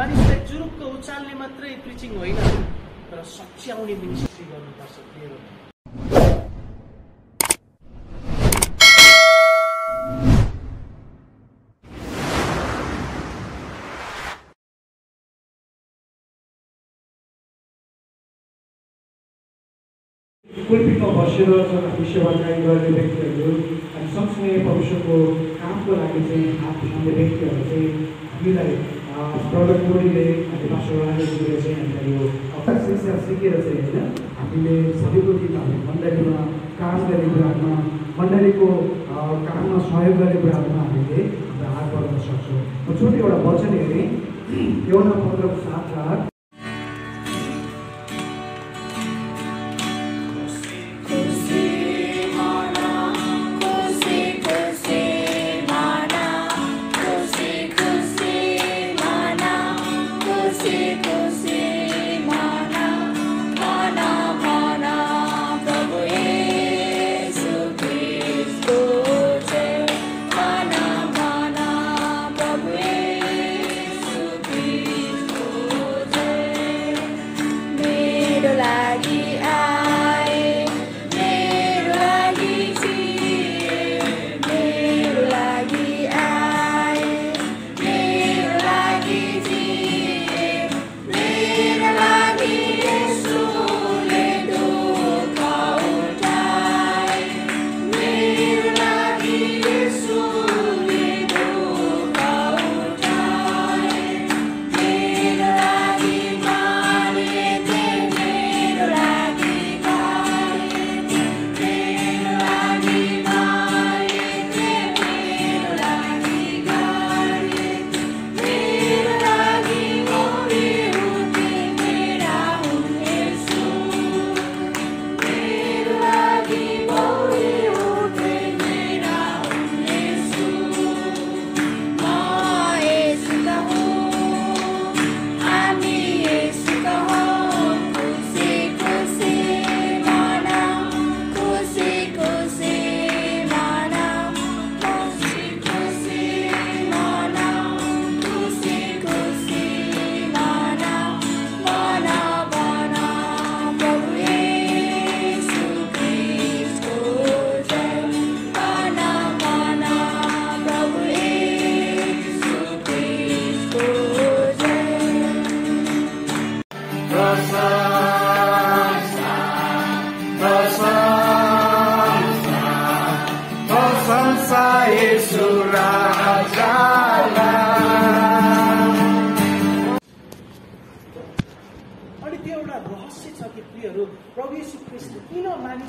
मानिसलाई जुरुक्क उचाल्ने मात्रै प्रिचिङ होइन तर सच्याउने मिनिस्ट्री गर्नुपर्छ प्रियहरू पुलपिटमा बसेर चाहिँ हामी सेवाकार्य गर्ने व्यक्तिहरू अनि सँगसँगै परमेश्वरको कामको लागि चाहिँ हात उठाउने व्यक्तिहरू चाहिँ हामीलाई प्रडक्ट अनि पास्टर राजेशजीले चाहिँ हामीलाई शिक्षा सिकेर चाहिँ होइन हामीले सबैको दिन हामी मण्डलीमा काम गर्ने कुरामा मण्डलीको अ, काममा सहयोग गर्ने कुराहरूमा हामीले हात बढाउन सक्छौँ म छोटो एउटा वचन हेरेँ एउटा पत्रको सात आठ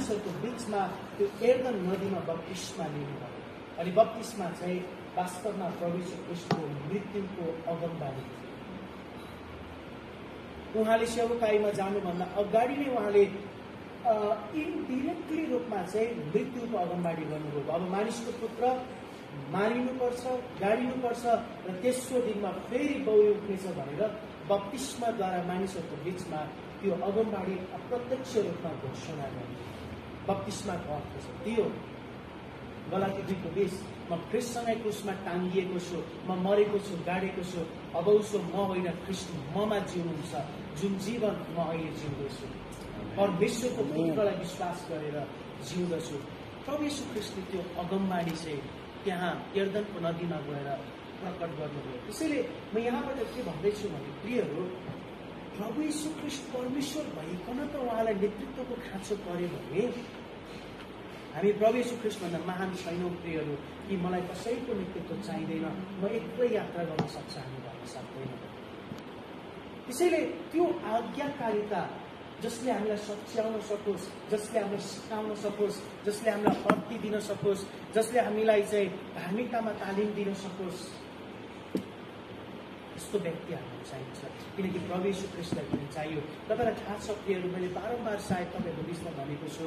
मानिसहरूको बिचमा त्यो एर्दन नदीमा बत्तिसमा लिनुभयो। अनि बत्तिसमा चाहिँ वास्तवमा प्रभु यीशु ख्रिस्टको मृत्युको अगमबानी थियो। उहाँले सेवकाईमा जानुभन्दा अगाडि नै उहाँले इनडिरेक्टली रूपमा चाहिँ मृत्युको अगमबाडी गर्नुभयो। अब मानिसको पुत्र मारिनुपर्छ गाडिनुपर्छ र तेस्रो दिनमा फेरि बौरी उठ्नेछ भनेर बत्तिसमाद्वारा मानिसहरूको बिचमा त्यो अगमबाडी अप्रत्यक्ष रूपमा घोषणा गर्नु बत्तिसमाको अर्थ छ त्यो गलाती दुईको बिस म ख्रिस्टसँगै क्रुसमा टाङ्गिएको छु म मरेको छु गाडेको छु अब उसो म होइन ख्रिस्ट ममा जिउनुहुन्छ जुन जीवन म अहिले जिउँदैछु परमेश्वरको पुत्रलाई विश्वास गरेर जिउँदछु प्रभु यीशु ख्रिस्टले त्यो अगमबाणी चाहिँ त्यहाँ यर्दनको नदीमा गएर प्रकट गर्नुभयो त्यसैले म यहाँबाट के भन्दैछु भने प्रियहरू प्रभु यीशु ख्रिस्ट परमेश्वर भइकन त उहाँलाई नेतृत्वको खाँचो पर्यो भने हामी प्रभु यीशु ख्रिस्टभन्दा महान छैनौँ प्रियहरू कि मलाई कसैको नेतृत्व चाहिँदैन। म एक्लै यात्रा गर्न सक्छ हामी भन्न सक्दैन। त्यसैले त्यो आज्ञाकारिता जसले हामीलाई सच्याउन सकोस् जसले हामीलाई सिकाउन सकोस् जसले हामीलाई अर्थी दिन सकोस् जसले हामीलाई चाहिँ धार्मिकतामा तालिम दिन सकोस् यस्तो व्यक्ति हामीलाई चाहिन्छ। किनकि प्रभु यीशु ख्रिस्टलाई पनि चाहियो। तपाईँलाई थाहा छ प्रियहरू मैले बारम्बार सायद तपाईँहरूको बिचमा भनेको छु।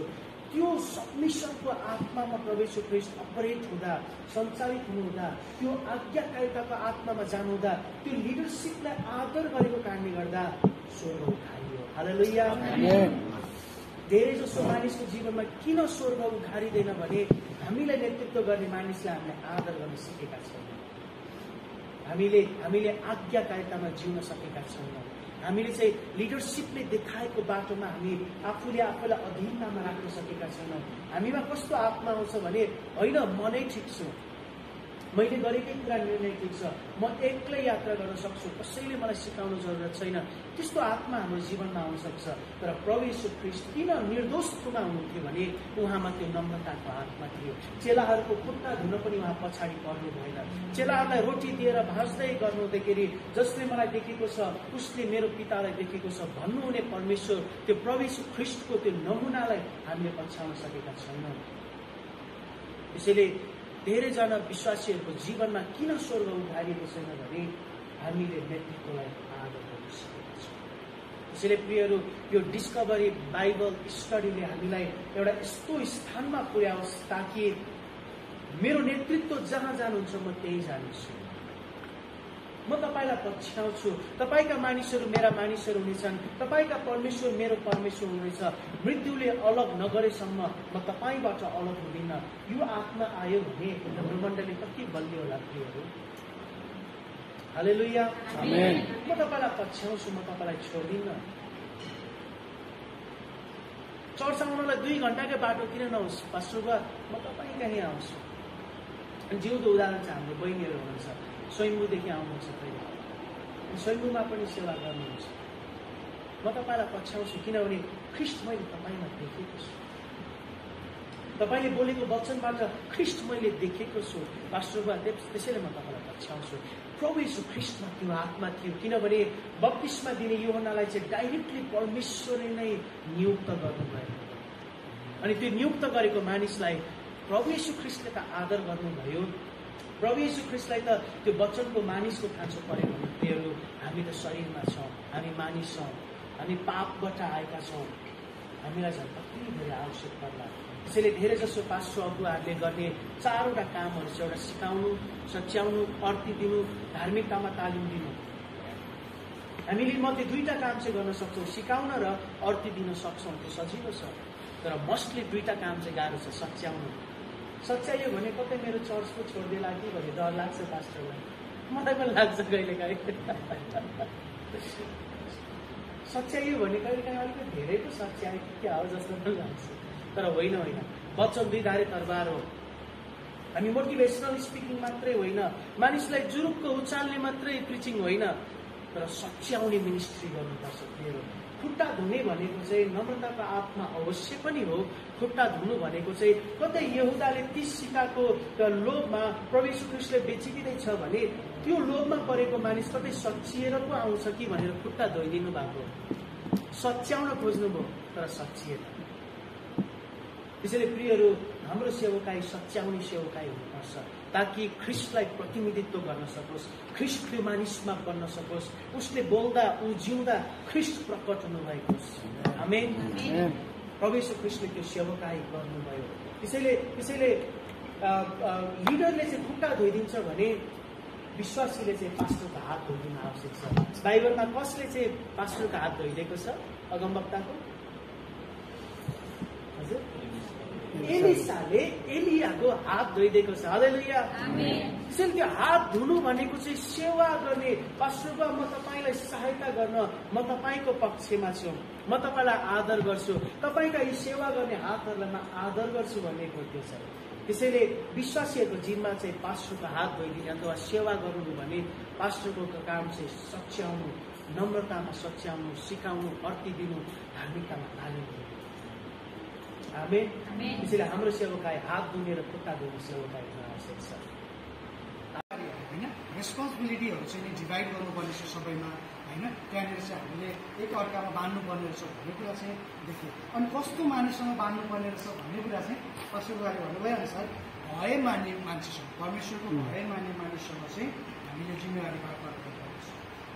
त्यो सबमिसनको आत्मामा प्रभु यीशु ख्रिस्ट अपरेट हुँदा सञ्चालित हुनुहुँदा त्यो आज्ञाकारिताको आत्मामा जानुहुँदा त्यो लिडरसिपलाई आदर गरेको कारणले गर्दा स्वर्ग उठाइयो हालेलुया। धेरै जसो मानिसको जीवनमा किन स्वर्ग उखारिँदैन भने हामीलाई नेतृत्व गर्ने मानिसलाई हामीले आदर गर्न सिकेका छैनौँ हामीले हामीले आज्ञाकारितामा जिउन सकेका छैनौँ हामीले चाहिँ लिडरसिपले देखाएको बाटोमा हामी आफूले आफूलाई अधीनतामा राख्न सकेका छैनौँ। हामीमा कस्तो आत्मा आउँछ भने होइन म नै ठिक छु। मैले गरेकै कुरा निर्णय ठिक छ। म एक्लै यात्रा गर्न सक्छु। कसैले मलाई सिकाउनु जरुरत छैन। त्यस्तो आत्मा हाम्रो जीवनमा आउन सक्छ। तर प्रवेश ख्रिस्ट किन निर्दोष थुमा हुनुहुन्थ्यो भने उहाँमा त्यो नम्रताको आत्मा थियो। चेलाहरूको खुट्टा धुन पनि उहाँ पछाडि पर्नु भएन। चेलाहरूलाई रोटी दिएर भाँच्दै गर्नुहुँदाखेरि जसले मलाई देखेको छ उसले मेरो पितालाई देखेको छ भन्नुहुने परमेश्वर त्यो प्रवेश ख्रिस्टको त्यो नमुनालाई हामीले पछ्याउन सकेका छैनौँ। त्यसैले धेरैजना विश्वासीहरूको जीवनमा किन स्वर्ग उभारिएको छैन भने हामीले नेतृत्वलाई आदर गर्न सकेका छौँ। त्यसैले प्रियहरू यो डिस्कभरी बाइबल स्टडीले हामीलाई एउटा यस्तो स्थानमा पुर्याओस् ताकि मेरो नेतृत्व जहाँ जानुहुन्छ म त्यही जानेछु म तपाईँलाई पछ्याउँछु। तपाईँका मानिसहरू मेरा मानिसहरू हुनेछन्। तपाईँका परमेश्वर मेरो परमेश्वर हुनेछ। मृत्युले अलग नगरेसम्म म तपाईँबाट अलग हुँदिनँ। यो आत्मा आयो भने हाम्रो मण्डली कति बलियो होला प्रियहरू? हालेलुया। म तपाईँलाई पछ्याउँछु म तपाईँलाई छोड्दिनँ चर्च आउनलाई दुई घन्टाकै बाटो किन नहोस्? पास्टरबा म तपाईँ कहीँ आउँछु। अनि जिउँदो उदाहरण चाहिँ हाम्रो बहिनीहरू हुनुहुन्छ। स्वयम्भूदेखि आउनुहुन्छ कहिले? अनि स्वयम्भूमा पनि सेवा गर्नुहुन्छ। म तपाईँलाई पछ्याउँछु किनभने ख्रिस्ट मैले तपाईँमा देखेको छु। तपाईँले बोलेको वचनबाट ख्रिस्ट मैले देखेको छु। पास्टरबा त्यसैले म तपाईँलाई पछ्याउँछु। प्रभु ख्रिस्टमा त्यो आत्मा थियो किनभने बत्तिसमा दिने योहनालाई चाहिँ डाइरेक्टली परमेश्वरले नै नियुक्त गर्नुभयो। अनि त्यो नियुक्त गरेको मानिसलाई प्रभु ख्रिस्टले त आदर गर्नुभयो। प्रभु यीशु ख्रिस्टलाई त त्यो वचनको मानिसको खाँचो पऱ्यो भने त्योहरू हामी त शरीरमा छौँ हामी मानिस छौँ हामी पापबाट आएका छौँ। हामीलाई झन् कति धेरै आवश्यक पर्ला। त्यसैले धेरै जसो पास्टो अगुवाहरूले गर्ने चारवटा कामहरू चाहिँ एउटा सिकाउनु सच्याउनु अर्ती दिनु धार्मिकतामा तालिम दिनु। हामीले मध्ये दुईटा काम चाहिँ गर्न सक्छौँ सिकाउन र अर्ती दिन सक्छौँ। त्यो सजिलो छ। तर मस्टली दुईटा काम चाहिँ गाह्रो छ सच्याउनु। सच्याइयो भने कतै मेरो चर्चको छोडिदिएला कि भन्ने डर लाग्छ पास्टरलाई। मलाई पनि लाग्छ कहिले काहीँ सच्याइयो भने कहिले काहीँ अलिकति धेरै पो सच्यायो कि क्या हो जस्तो पनि लाग्छ। तर होइन होइन। दुई धारे तरबार हो। हामी मोटिभेसनल स्पिकिङ मात्रै होइन। मानिसलाई जुरुक्क उचाल्ने मात्रै प्रिचिङ होइन। तर सच्याउने मिनिस्ट्री गर्नुपर्छ मेरो खुट्टा धुने भनेको चाहिँ नम्रताको आत्मा अवश्य पनि हो। खुट्टा धुनु भनेको चाहिँ कतै यहुदाले तिस सिकाको लोभमा प्रवेश कृष्णले बेचिदिँदैछ भने त्यो लोभमा परेको मानिस कतै सचिएर पो आउँछ कि भनेर खुट्टा धोइदिनु भएको सच्याउन खोज्नुभयो तर सचिएन त्यसैले प्रियहरू हाम्रो सेवकाई सच्याउने सेवकाई हुनुपर्छ। ताकि ख्रिस्टलाई प्रतिनिधित्व गर्न सकोस् ख्रिस्ट त्यो मानिसमा बन्न सकोस् उसले बोल्दा ऊ जिउँदा ख्रिस्ट प्रकट हुनुभएको होस्। आमेन। प्रवेश ख्रिस्टले त्यो सेवकाई गर्नुभयो। त्यसैले त्यसैले लिडरले चाहिँ खुट्टा धोइदिन्छ भने विश्वासीले चाहिँ पास्टरको हात धोइदिन आवश्यक छ। बाइबलमा कसले चाहिँ पास्टरको हात धोइदिएको छ? अगमवक्ताको हजुर एलिसाले एलियाको हात धोइदिएको छ हालेलुया त्यसैले त्यो हात धुनु भनेको चाहिँ सेवा गर्ने पास्टरबा म तपाईँलाई सहायता गर्न म तपाईँको पक्षमा छु म तपाईँलाई आदर गर्छु तपाईँका यी सेवा गर्ने हातहरूलाई म आदर गर्छु भनेको त्यो छ त्यसैले विश्वासीहरूको जिम्मा चाहिँ पास्टरको हात धोइदिने अथवा सेवा गर्नु भने पास्टरको काम चाहिँ सच्याउनु नम्रतामा सच्याउनु सिकाउनु अर्ती दिनु धार्मिकतामा दिनु आमेन। त्यसैले हाम्रो सेवकाई हात धुने र खुट्टा धुने सेवकाई हुन आवश्यक छ होइन? रेस्पोन्सिबिलिटीहरू चाहिँ नि डिभाइड गर्नुपर्ने छ सबैमा होइन? त्यहाँनिर चाहिँ हामीले एक अर्कामा बाँध्नुपर्ने रहेछ भन्ने कुरा चाहिँ देख्यो। अनि कस्तो मानिससँग बाँध्नुपर्ने रहेछ भन्ने कुरा चाहिँ पशुबाले भन्नुभयो अनुसार भय मान्ने मान्छेसँग परमेश्वरको भय मान्ने मानिससँग चाहिँ हामीले जिम्मेवारी गर्नुपर्छ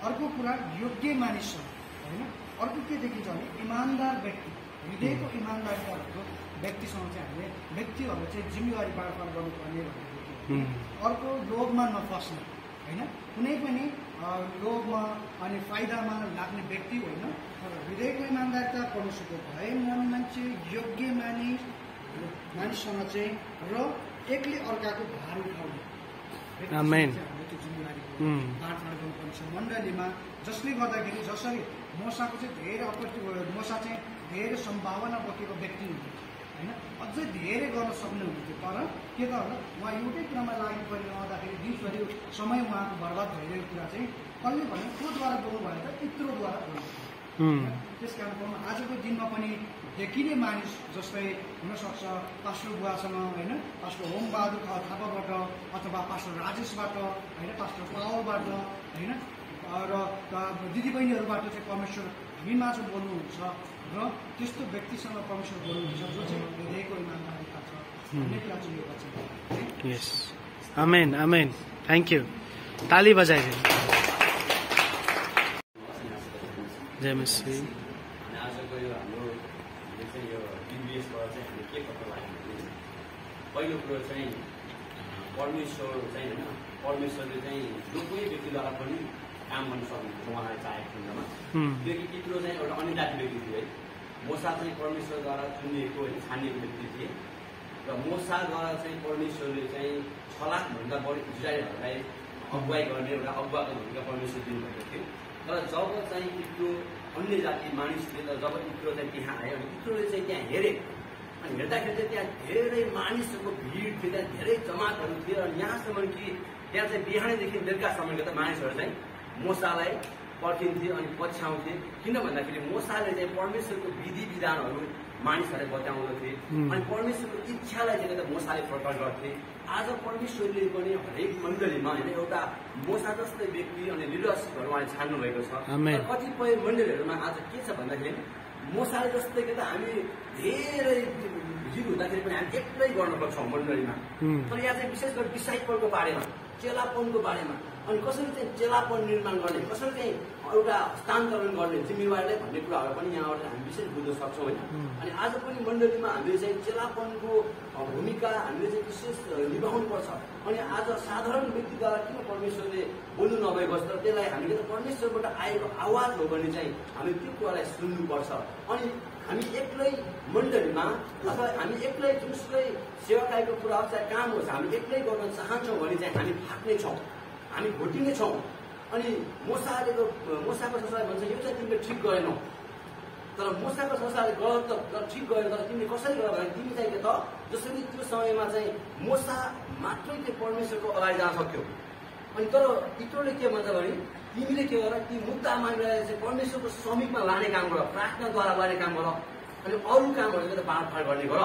अर्को कुरा योग्य मानिससँग होइन? अर्को के देखिन्छ भने इमान्दार व्यक्ति। हृदयको इमान्दारिता भएको व्यक्तिसँग चाहिँ हामीले व्यक्तिहरू चाहिँ जिम्मेवारी बाँडफाँड गर्नुपर्ने देखियो अर्को लोभमा नफस्ने होइन कुनै पनि लोभमा अनि फाइदामा लाग्ने व्यक्ति होइन तर हृदयको इमान्दारिता परमेश्वरको भय मन मान्छे योग्य मानिस मानिससँग चाहिँ र एकले अर्काको भार उठाउने त्यो जिम्मेवारीको Hmm. बाँडफाँड गर्नुपर्ने छ मण्डलीमा जसले गर्दाखेरि जसरी मोसाको चाहिँ धेरै अपति मोसा चाहिँ धेरै सम्भावना बोकेको व्यक्ति हुन्थ्यो होइन? अझै धेरै गर्न सक्ने हुन्थ्यो तर के त होला उहाँ एउटै कुरामा लागि परिरहँदाखेरि दिनभरि समय उहाँको बर्बाद भइरहेको कुरा चाहिँ कसले भने कोद्वारा बोल्नु भयो त पित्रोद्वारा बोल्नु. त्यस कारण आजको दिनमा पनि देखिने मानिस जस्तै हुनसक्छ पास्टर बुवासँग होइन? पास्टर होमबहादुर थापाबाट अथवा पास्टर राजेशबाट होइन? पास्टर पावलबाट होइन? र दिदीबहिनीहरूबाट चाहिँ परमेश्वर हामी माझ बोल्नुहुन्छ। र त्यस्तो व्यक्तिसँग परमेश्वर बोल्नुहुन्छ जो चाहिँ हृदयको इमान्दारिता छ भन्ने कुरा चाहिँ यो वचन आमेन आमेन थ्याङ्क यू ताली बजाइदिनु। जय अनि आजको यो हाम्रो यो बिबिएसबाट चाहिँ हामीले के पत्ता लाग्यो भने पहिलो कुरो चाहिँ परमेश्वर चाहिँ होइन परमेश्वरले चाहिँ जो कोही व्यक्तिद्वारा पनि काम गर्न सक्नुहुन्छ उहाँलाई चाहेको खण्डमा. त्यो त्यत्रो चाहिँ एउटा अन्य जाति व्यक्ति थियो है। मोसा चाहिँ परमेश्वरद्वारा चुनिएको होइन छानिएको व्यक्ति थिए र मोसाद्वारा चाहिँ परमेश्वरले चाहिँ छ लाखभन्दा बढी इजरायलहरूलाई अगुवाई गर्ने एउटा अगुवाको भूमिका परमेश्वर दिनुभएको थियो। तर जब चाहिँ इत्रो अन्य जाति मानिसले त जब इत्रो चाहिँ त्यहाँ आयो अनि इत्रोले चाहिँ त्यहाँ हेरे अनि हेर्दाखेरि चाहिँ त्यहाँ धेरै मानिसहरूको भिड थियो त्यहाँ धेरै जमातहरू थियो। अनि यहाँसम्म कि त्यहाँ चाहिँ बिहानैदेखि बेलुकासम्मको त मानिसहरू चाहिँ मोसालाई पर्खिन्थे अनि पछ्याउँथे किन भन्दाखेरि मोसाले चाहिँ परमेश्वरको विधि विधानहरू मानिसहरूलाई बताउँदथे. अनि परमेश्वरको इच्छालाई चाहिँ मोसाले प्रकट गर्थे। आज परमेश्वरले पनि हरेक मण्डलीमा होइन एउटा मोसा जस्तै व्यक्ति अनि लिडरसिपहरू उहाँले छान्नु भएको छ कतिपय मण्डलीहरूमा आज के छ भन्दाखेरि मोसाले जस्तै कि त हामी धेरै भिड हुँदाखेरि पनि हामी एक्लै गर्न सक्छौँ मण्डलीमा. तर यहाँ चाहिँ विशेष गरी डिसाइपलको बारेमा चेलापनको बारेमा अनि कसरी चाहिँ चेलापन निर्माण गर्ने कसरी चाहिँ एउटा हस्तान्तरण गर्ने जिम्मेवारीलाई भन्ने कुराहरू पनि यहाँबाट हामी विशेष बुझ्न सक्छौँ होइन। अनि आज पनि मण्डलीमा हामीले चाहिँ चेलापनको भूमिका हामीले चाहिँ विशेष निभाउनुपर्छ अनि आज साधारण व्यक्तिद्वारा किन परमेश्वरले बोल्नु नभएको छ त्यसलाई हामीले त परमेश्वरबाट आएको आवाज हो भने चाहिँ हामी त्यो कुरालाई सुन्नुपर्छ। अनि हामी एक्लै मण्डलीमा अथवा हामी एक्लै जुनसुकै सेवाकाईको कुरा होस् चाहे काम होस् हामी एक्लै गर्न चाहन्छौँ भने चाहिँ हामी फाट्ने छौँ। हामी घोटिने छौँ। अनि मोसाले मोसाको संसार भन्छ यो चाहिँ तिमीले ठिक गरेनौ। तर मोसाको संसारले गलत त तर ठिक गरेन तर तिमीले कसरी गर भने तिमी चाहिँ के त जसरी त्यो समयमा चाहिँ मोसा मात्रै त्यो परमेश्वरको अगाडि जान सक्यो। अनि तर इत्रोले के भन्छ भने तिमीले के गर ती मुद्दा मानिरहेर चाहिँ परमेश्वरको समीपमा लाने काम गर प्रार्थनाद्वारा लाने काम गर अनि अरू कामहरू चाहिँ बाँडफाँड गर्ने गर।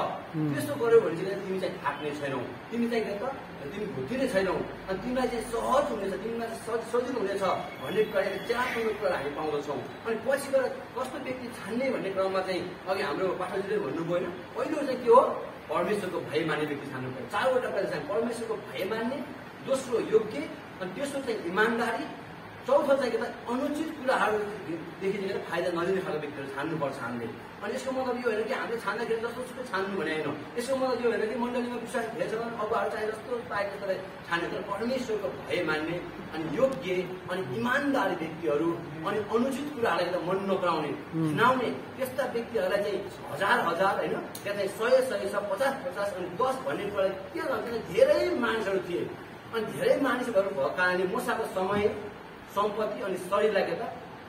त्यसो गर्यो भने चाहिँ तिमी चाहिँ थाक्ने छैनौ। तिमी चाहिँ के त तिमी भुटिने छैनौ अनि तिमीलाई चाहिँ सहज हुनेछ तिमीलाई चाहिँ सज सजिलो हुनेछ भन्ने कुरा चाहिँ त्यागको कुरा हामी पाउँदछौँ अनि पछि गएर कस्तो व्यक्ति छान्ने भन्ने क्रममा चाहिँ अघि हाम्रो पाठकजीले भन्नुभयो होइन पहिलो चाहिँ के हो परमेश्वरको भय मान्ने व्यक्ति छान्नु पर्यो चारवटा कुरा चाहिँ परमेश्वरको भय मान्ने दोस्रो योग्य अनि तेस्रो चाहिँ इमान्दारी चौथो चाहिँ के त अनुचित कुराहरूदेखि त फाइदा नलिने खालको व्यक्तिहरू छान्नुपर्छ हामीले। अनि यसको मतलब यो होइन कि हामीले छान्दाखेरि जस्तो सुकै छान्नु भने होइन। यसको मतलब यो होइन कि मण्डलीमा विश्वास धेरै छ भने अगुवाहरू चाहिँ जस्तो पाए त्यसलाई छान्ने। तर परमेश्वरको भय मान्ने अनि योग्य अनि इमान्दारी व्यक्तिहरू अनि अनुचित कुराहरूलाई त मन नपराउने घिनाउने त्यस्ता व्यक्तिहरूलाई चाहिँ हजार हजार होइन त्यहाँ चाहिँ सय सय छ पचास पचास अनि दस भन्ने कुरालाई के भन्छ धेरै मानिसहरू थिए। अनि धेरै मानिसहरू भएको कारणले मोसाको समय सम्पत्ति अनि शरीरलाई के त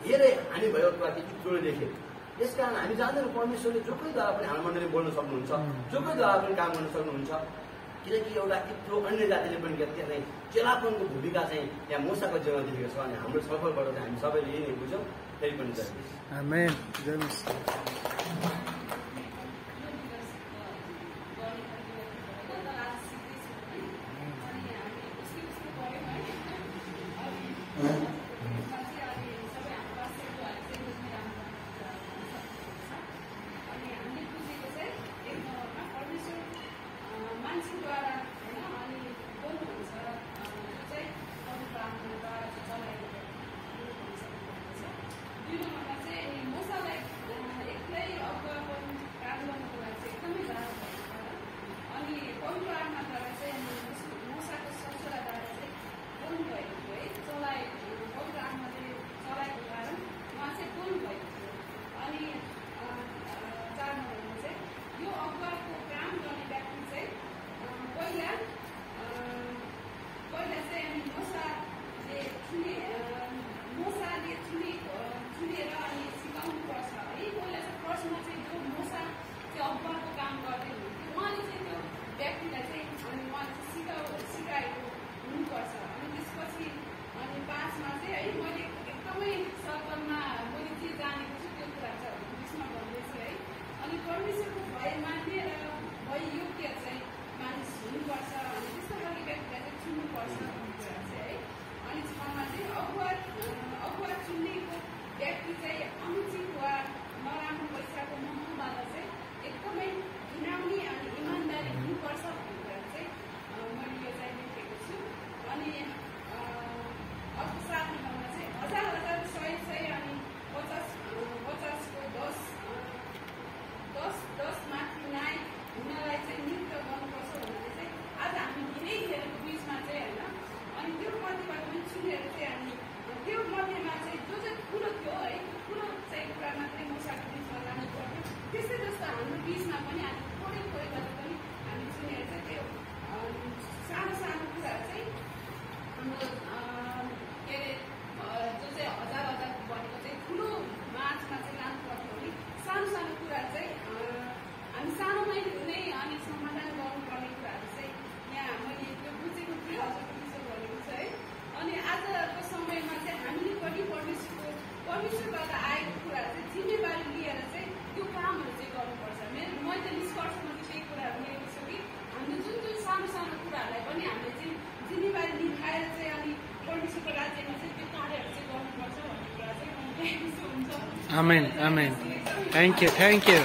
धेरै हानि चाहिँ इत्रोले देखे यस कारण हामी जान्दैनौँ परमेश्वरले जो कोहीद्वारा पनि हाम्रो मण्डली बोल्न सक्नुहुन्छ जो कोहीद्वारा पनि काम गर्न सक्नुहुन्छ किनकि एउटा इत्रो अन्य जातिले पनि के त्यहाँ चाहिँ चेलापनको भूमिका चाहिँ त्यहाँ मोसाको जीवनमा देखेको छ अनि हाम्रो छलफलबाट चाहिँ हामी सबैले यही नै बुझ्यौँ फेरि पनि amen amen thank you thank you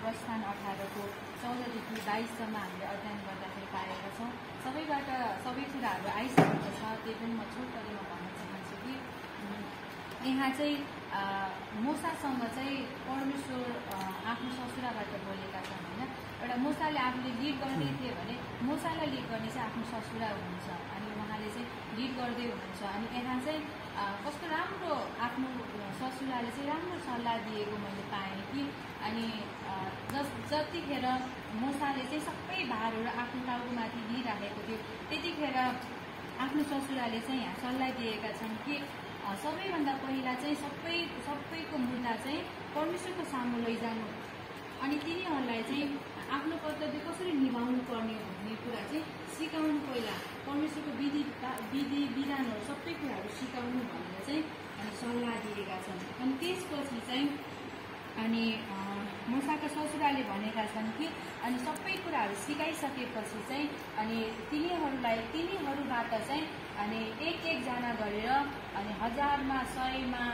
प्रस्थान अठारको चौधदेखि बाइससम्म हामीले अध्ययन गर्दाखेरि पाएका छौँ सबैबाट सबै कुराहरू आइसकेको छ त्यही पनि म छोटकरीमा भन्न चाहन्छु कि यहाँ चाहिँ मोसासँग चाहिँ परमेश्वर आफ्नो ससुराबाट बोलेका छन् होइन एउटा मोसाले आफूले लिड गर्दै थिए भने मोसालाई लिड गर्ने चाहिँ आफ्नो ससुरा हुनुहुन्छ अनि उहाँले चाहिँ लिड गर्दै हुनुहुन्छ। अनि यहाँ चाहिँ कस्तो राम्रो आफ्नो ससुराले चाहिँ राम्रो सल्लाह दिएको मैले पाएँ कि अनि जस जतिखेर मोसाले चाहिँ सबै भारहरू आफ्नो टाउकोमाथि लिइराखेको थियो त्यतिखेर आफ्नो ससुराले चाहिँ यहाँ सल्लाह दिएका छन् कि सबैभन्दा पहिला चाहिँ सबै सबैको मुद्दा चाहिँ परमेश्वरको सामु लैजानु। अनि तिनीहरूलाई चाहिँ आफ्नो कर्तव्य कसरी निभाउनु पर्ने भन्ने कुरा चाहिँ सिकाउनु पहिला परमेश्वरको विधि विधि विधानहरू सबै कुराहरू सिकाउनु भनेर चाहिँ अनि सल्लाह दिएका छन्। अनि त्यसपछि चाहिँ अनि मुसाका ससुराले भनेका छन् कि अनि सबै कुराहरू सिकाइसकेपछि चाहिँ अनि तिनीहरूलाई तिनीहरूबाट चाहिँ अनि एक एकजना गरेर अनि हजारमा सयमा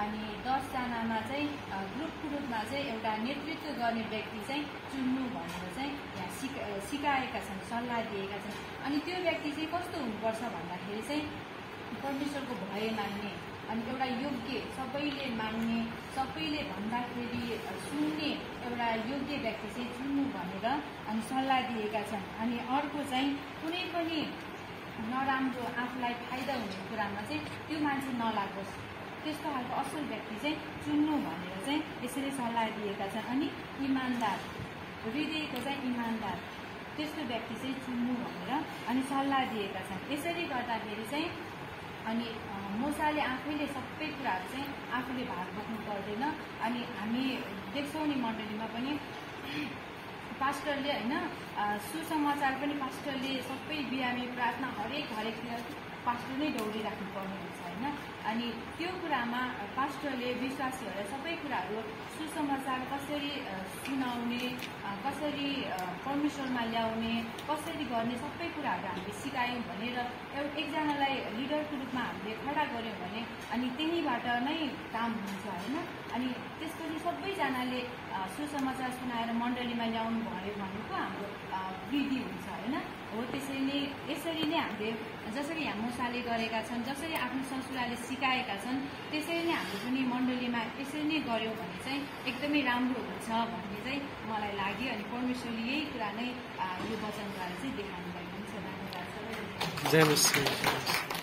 अनि दसजनामा चाहिँ ग्रुपको रूपमा चाहिँ एउटा नेतृत्व गर्ने व्यक्ति चाहिँ चुन्नु भनेर चाहिँ यहाँ सिका सिकाएका छन् सल्लाह दिएका छन्। अनि त्यो व्यक्ति चाहिँ कस्तो हुनुपर्छ भन्दाखेरि चाहिँ परमेश्वरको भय मान्ने अनि एउटा योग्य सबैले मान्ने सबैले भन्दाखेरि सुन्ने एउटा योग्य व्यक्ति चाहिँ चुन्नु भनेर अनि सल्लाह दिएका छन्। अनि अर्को चाहिँ कुनै पनि नराम्रो आफूलाई फाइदा हुने कुरामा चाहिँ त्यो मान्छे नलागोस्। त्यस्तो खालको असल व्यक्ति चाहिँ चुन्नु भनेर चाहिँ यसरी सल्लाह दिएका छन् अनि इमान्दार हृदयको चाहिँ इमान्दार त्यस्तो व्यक्ति चाहिँ चुन्नु भनेर अनि सल्लाह दिएका छन्। यसरी गर्दाखेरि चाहिँ अनि मोसाले आफैले सबै कुराहरू चाहिँ आफूले भाग बोक्नु पर्दैन अनि हामी देख्छौँ नि मण्डलीमा पनि पास्टरले होइन सुसमाचार पनि पास्टरले सबै बिरामी प्रार्थना हरेक हरेकतिर पास्टर नै दौडिराख्नु पर्ने हुन्छ होइन। अनि त्यो कुरामा पास्टरले विश्वासीहरूलाई सबै कुराहरू सुसमाचार कसरी सुनाउने कसरी परमेश्वरमा ल्याउने कसरी गर्ने सबै कुराहरू हामीले सिकायौँ भनेर एउटा एकजनालाई लिडरको रूपमा हामीले खडा गऱ्यौँ भने अनि त्यहीँबाट नै काम हुन्छ होइन? अनि त्यसपछि सबैजनाले सुसमाचार सुनाएर मण्डलीमा ल्याउनु भयो भनेको हाम्रो विधि हुन्छ होइन? हो त्यसरी नै यसरी नै हामीले जसरी यहाँ मुसाले गरेका छन् जसरी आफ्नो ससुराले सिकाएका छन् त्यसरी नै हामीले पनि मण्डलीमा यसरी नै गऱ्यौँ भने चाहिँ एकदमै राम्रो हुन्छ भन्ने चाहिँ मलाई लाग्यो अनि परमेश्वरले यही कुरा नै यो वचनद्वारा चाहिँ देखाउनु भएको हुन्छ। धन्यवाद।